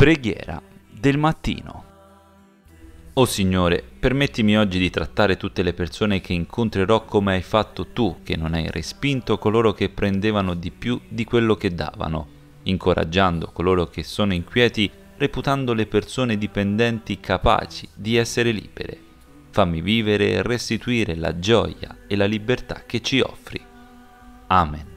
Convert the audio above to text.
Preghiera del mattino. O Signore, permettimi oggi di trattare tutte le persone che incontrerò come hai fatto tu, che non hai respinto coloro che prendevano di più di quello che davano, incoraggiando coloro che sono inquieti, reputando le persone dipendenti capaci di essere libere. Fammi vivere e restituire la gioia e la libertà che ci offri. Amen.